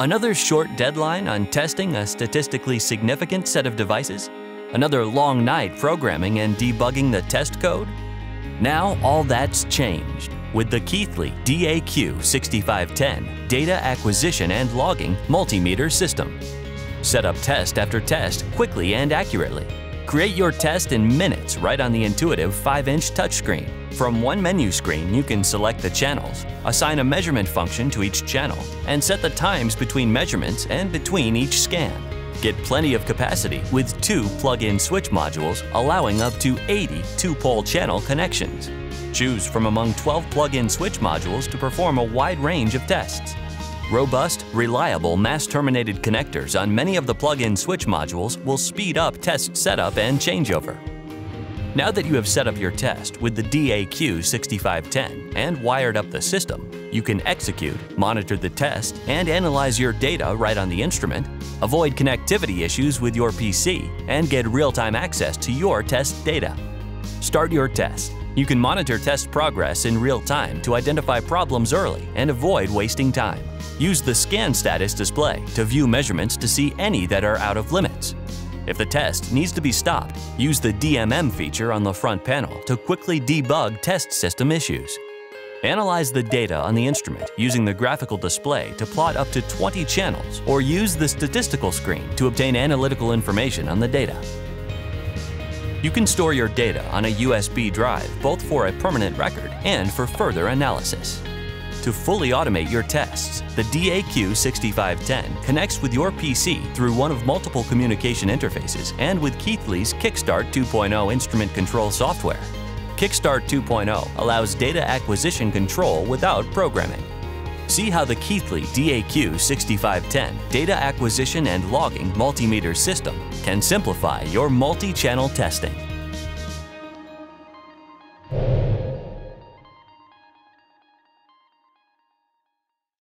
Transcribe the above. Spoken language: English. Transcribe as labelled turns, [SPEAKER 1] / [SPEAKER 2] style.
[SPEAKER 1] Another short deadline on testing a statistically significant set of devices? Another long night programming and debugging the test code? Now all that's changed with the Keithley DAQ6510 Data Acquisition and Logging Multimeter System. Set up test after test quickly and accurately. Create your test in minutes right on the intuitive 5-inch touchscreen. From one menu screen, you can select the channels, assign a measurement function to each channel, and set the times between measurements and between each scan. Get plenty of capacity with two plug-in switch modules allowing up to 80 two-pole channel connections. Choose from among 12 plug-in switch modules to perform a wide range of tests. Robust, reliable, mass-terminated connectors on many of the plug-in switch modules will speed up test setup and changeover. Now that you have set up your test with the DAQ6510 and wired up the system, you can execute, monitor the test, and analyze your data right on the instrument, avoid connectivity issues with your PC, and get real-time access to your test data. Start your test. You can monitor test progress in real time to identify problems early and avoid wasting time. Use the scan status display to view measurements to see any that are out of limits. If the test needs to be stopped, use the DMM feature on the front panel to quickly debug test system issues. Analyze the data on the instrument using the graphical display to plot up to 20 channels or use the statistical screen to obtain analytical information on the data. You can store your data on a USB drive both for a permanent record and for further analysis. To fully automate your tests, the DAQ6510 connects with your PC through one of multiple communication interfaces and with Keithley's Kickstart 2.0 instrument control software. Kickstart 2.0 allows data acquisition control without programming. See how the Keithley DAQ6510 data acquisition and logging multimeter system can simplify your multi-channel testing.